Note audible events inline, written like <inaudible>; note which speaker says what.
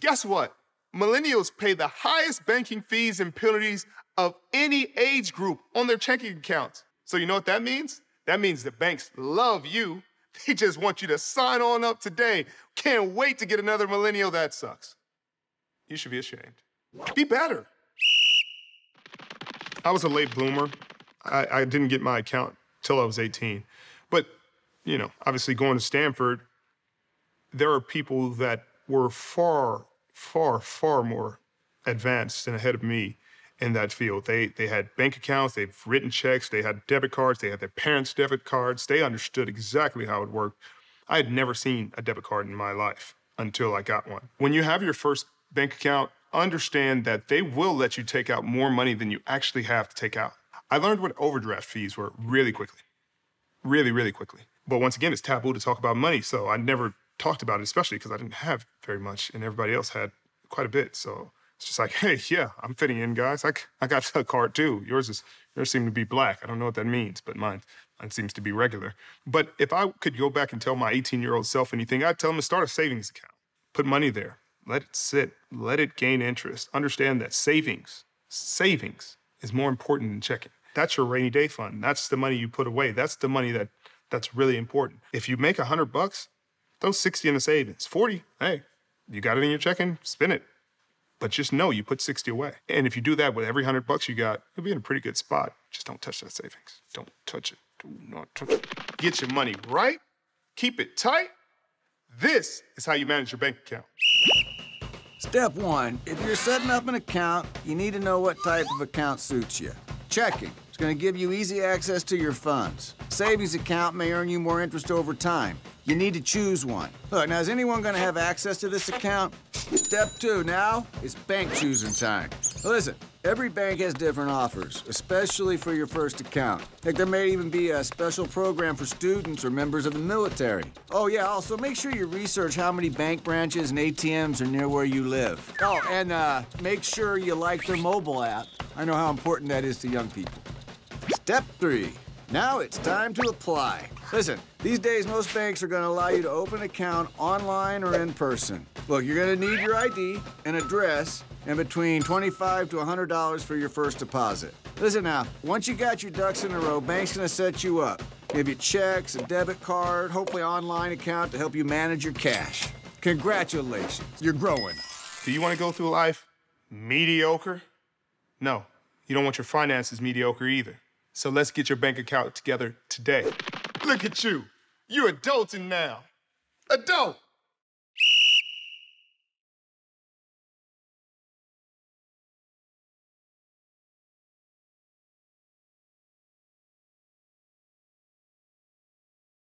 Speaker 1: Guess what? Millennials pay the highest banking fees and penalties of any age group on their checking accounts. So, you know what that means? That means the banks love you. <laughs> They just want you to sign on up today. Can't wait to get another millennial that sucks. You should be ashamed. Be better. I was a late bloomer. I, I didn't get my account till I was 18. But, you know, obviously going to Stanford, there are people that were far, far, far more advanced and ahead of me in that field. They they had bank accounts, they've written checks, they had debit cards, they had their parents' debit cards. They understood exactly how it worked. I had never seen a debit card in my life until I got one. When you have your first bank account, understand that they will let you take out more money than you actually have to take out. I learned what overdraft fees were really quickly. Really, really quickly. But once again, it's taboo to talk about money, so I never talked about it, especially because I didn't have very much and everybody else had quite a bit. So it's just like, hey, yeah, I'm fitting in, guys. I, I got a card too. Yours is yours seem to be black. I don't know what that means, but mine mine seems to be regular. But if I could go back and tell my 18 year old self anything, I'd tell him to start a savings account. Put money there. Let it sit. Let it gain interest. Understand that savings, savings is more important than checking. That's your rainy day fund. That's the money you put away. That's the money that that's really important. If you make a hundred bucks, throw 60 in the savings. 40, hey, you got it in your checking, spin it. But just know you put 60 away. And if you do that with every 100 bucks you got, you'll be in a pretty good spot. Just don't touch that savings. Don't touch it. Do not touch it. Get your money right. Keep it tight. This is how you manage your bank account.
Speaker 2: Step one, if you're setting up an account, you need to know what type of account suits you. Checking. Going to give you easy access to your funds. Savings account may earn you more interest over time. You need to choose one. Look, now is anyone going to have access to this account? Step two now is bank choosing time. Listen, every bank has different offers, especially for your first account. Heck, there may even be a special program for students or members of the military. Oh yeah, also make sure you research how many bank branches and ATMs are near where you live. Oh, and uh, make sure you like their mobile app. I know how important that is to young people. Step three. Now it's time to apply. Listen, these days most banks are going to allow you to open an account online or in person. Look, you're going to need your ID, an address, and between 25 to $100 for your first deposit. Listen now, once you got your ducks in a row, bank's going to set you up. Give you checks, a debit card, hopefully online account to help you manage your cash. Congratulations, you're growing.
Speaker 1: Do you want to go through life mediocre? No, you don't want your finances mediocre either. So let's get your bank account together today. Look at you. You're adulting now. Adult.